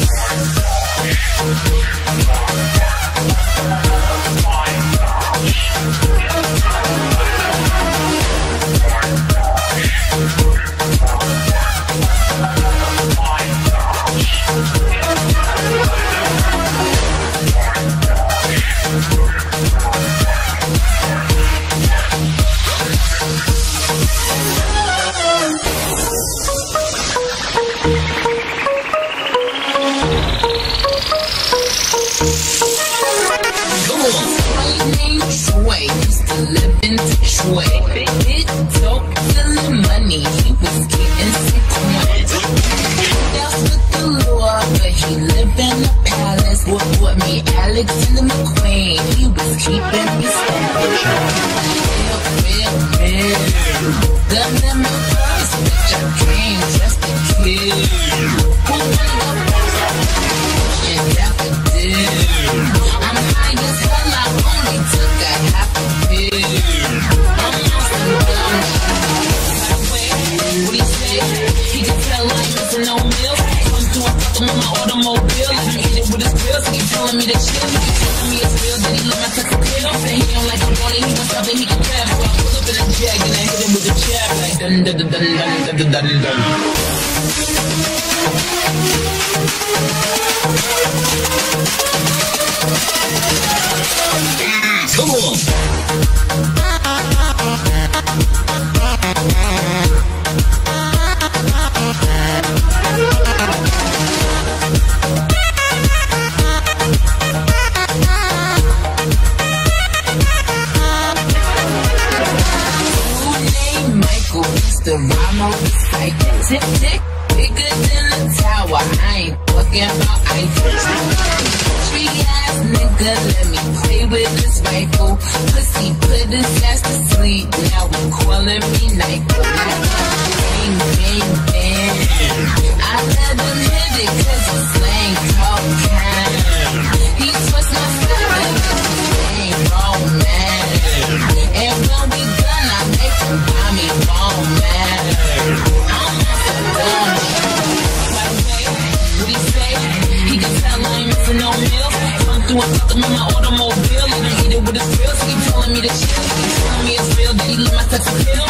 Thank Alexander McQueen, he was keeping me. Gun in my bitch, I came just to kill. Who wanna go daffodil. I'm hit it with his grills. He telling me to chill. He telling me it's real. Then he love my sex appeal. Say he don't like I'm. He wants something he can grab. So I pull up in a jag and I hit him with a jab. Like dun dun dun dun dun dun dun dun Mr. Ramo, psycho. Tick, tick, bigger than a tower. I ain't fucking about Eiffel. Tree ass nigga, let me play with this rifle. Pussy put his ass to sleep. Now we calling me Nyko. And fuck him in my automobile. And I eat it with his grills. He telling me to chill. He telling me it's real. That he love my sex appeal.